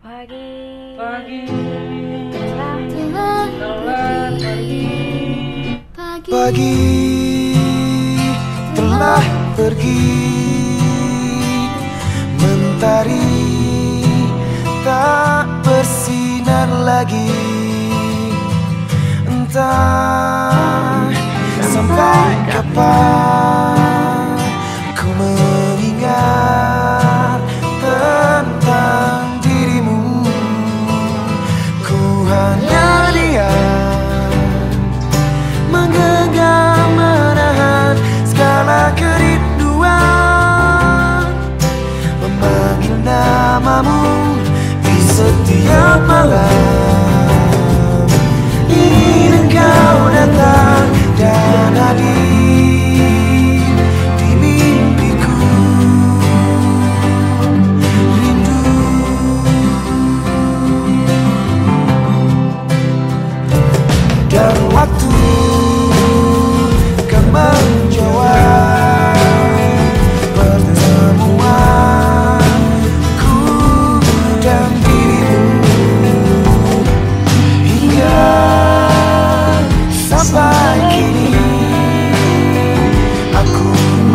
Pagi. Pagi. Telah pergi pagi. Pagi telah pergi Mentari tak bersinar lagi. Entah sampai kapan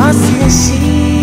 assistir.